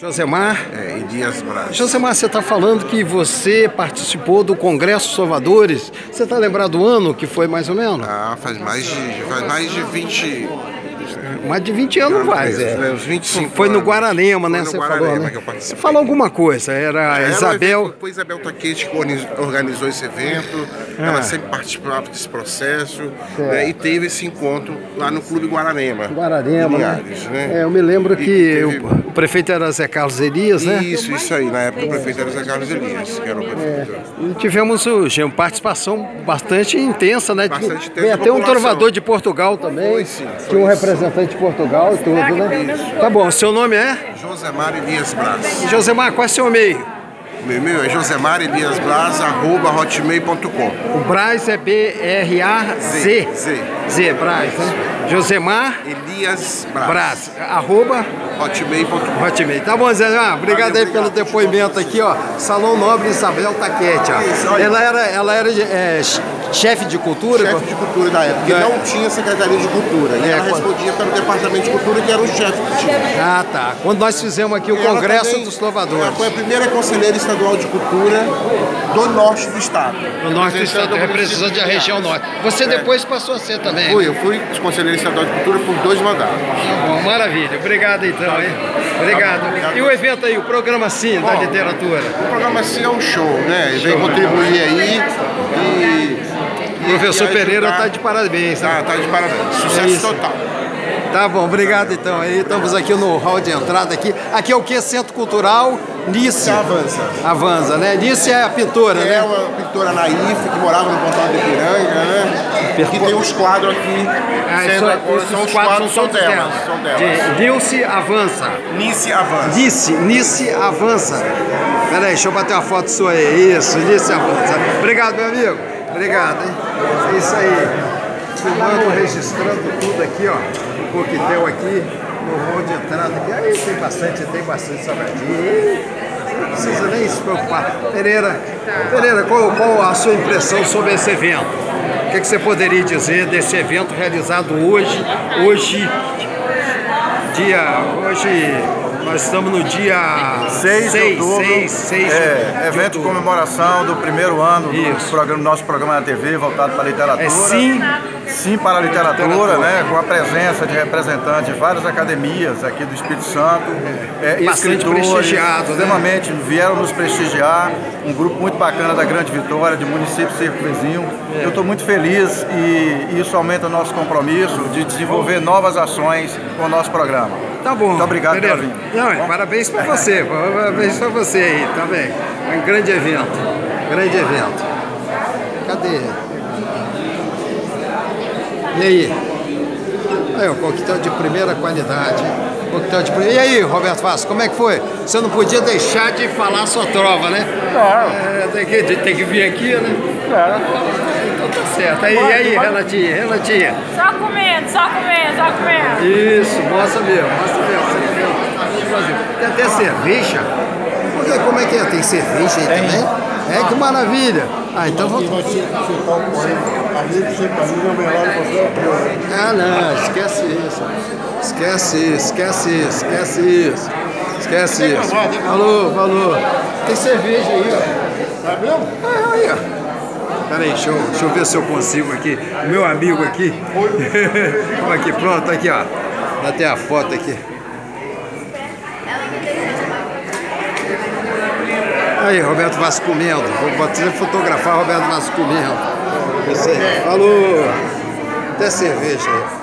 Josemar, É, e Dias Braz. Josemar, você está falando que você participou do Congresso Salvadores. Você está lembrado do ano que foi mais ou menos? Ah, faz mais de, faz mais de 20 Mais de 20 anos anos faz, mesmo, é. né? Uns 25 Foi no. Guararema, né? Foi no Você Guararema falou, né? que eu Você participei. falou alguma coisa, era a Era um Isabel. Foi Isabel Taquete que organiz- organizou esse evento. Ah. Ela sempre participava desse processo. né, e teve esse encontro lá no Clube Guararema. Guararema, em né? Linhares, né? É, eu me lembro E que teve- o, prefeito era Zé Carlos Elias, né? Isso, isso aí. Na época o prefeito era Zé Carlos Elias, que era o prefeito. E tivemos hoje uma participação bastante intensa, né? Bastante intensa da até um trovador de Portugal também. Foi sim, foi Tinha um representante de Portugal e tudo, né? Tá bom, seu nome é? Josemar Elias Braz. Josemar, qual é seu e-mail? Meu e-mail é josemar Elias Braz, arroba hotmail.com. O Braz é B-R-A-Z. Z. Z, Braz, né? Josemar Elias Braz. Braz, arroba Hotmail.com. Hotmail. Tá bom, Zé. Ah, obrigado Valeu, aí pelo depoimento aqui, ó. Salão Nobre Isabel Taquete, ó. Ela era, ela era é, chefe de cultura? Chefe de cultura da época, porque É. não tinha secretaria de cultura. E É, ela quando- respondia pelo departamento de cultura, que era o chefe que tinha. Ah, tá. Quando nós fizemos aqui o Ela Congresso também- dos Ela Trovadores. foi a primeira conselheira estadual de cultura do norte do estado. No norte do estado, representante da de região norte. Você depois passou a ser também. Fui, eu fui conselheiro estadual de cultura por dois mandatos. Tá bom, maravilha. Obrigado então, hein? Obrigado. E o evento aí, o programa Sim da literatura. O programa assim é um show, né? Ele vem contribuir aí e. Professor Pereira ajudar- tá de parabéns. Tá, Tá? tá de parabéns. Sucesso isso. total. tá bom, obrigado então. Aí estamos aqui no hall de entrada aqui. Aqui é o que? Centro Cultural Nice. Avança. Avança, né? Nice é a pintora, É né? uma pintora naif que morava no Pontal de Piranga, né? Que tem uns quadros aqui. Ah, sendo isso, agora- esses são os quadros quadros são delas. dela. São delas. De Nilce Avança. Nice Avança. Nice, Nice Avança. Peraí, deixa eu bater uma foto sua aí. Isso, Nice Avança. Obrigado, meu amigo. Obrigado, hein? É isso aí. Filmando, registrando tudo aqui, ó. O coquetel aqui, no hall de entrada aqui. Aí tem bastante, tem bastante salgadinho. Não precisa nem se preocupar. Pereira, Pereira, qual, qual a sua impressão sobre esse evento? O que, que você poderia dizer desse evento realizado hoje, hoje dia. Hoje nós estamos no dia 6 de outubro, seis, seis é, de evento de comemoração do primeiro ano Isso. do programa, nosso programa na TV voltado para a literatura. É sim, Sim para a literatura, Literatura. né? Com a presença de representantes de várias academias aqui do Espírito Santo, é, Bastante escritores, prestigiados, né? extremamente vieram nos prestigiar. Um grupo muito bacana da Grande Vitória, de município Circo Vizinho. É. Eu estou muito feliz e isso aumenta o nosso compromisso de desenvolver novas ações com o nosso programa. Tá bom. Muito obrigado Pereira. pela vinda. Não, é, parabéns para você, parabéns para você aí, tá bem. É um grande evento, grande evento. Cadê? E aí? Aí, o coquetel de primeira qualidade. Coquetel de primeira. E aí, Roberto Vaz, como é que foi? Você não podia deixar de falar sua trova, né? Claro. É, tem, que, tem que vir aqui, né? Claro. Então tá certo. Aí, e aí, Renatinha, Renatinha? Só comendo, só comendo. Isso, mostra mesmo, mostra mesmo. Tem até cerveja. Porque como é que é? Tem cerveja aí também? É, que maravilha. Ah, então vamos. Ah, não, esquece isso. Esquece isso, esquece isso, esquece isso. Esquece isso. Tem cerveja aí, ó. Tá mesmo? Ah, aí, ó. Peraí, deixa eu, deixa eu ver se eu consigo aqui. Meu amigo aqui. Aqui, pronto, aqui, ó. Até a foto aqui. Aí, Roberto Vasco comendo. Vou botar fotografar Roberto Vasco comendo. Aí. Falou. Até cerveja aí.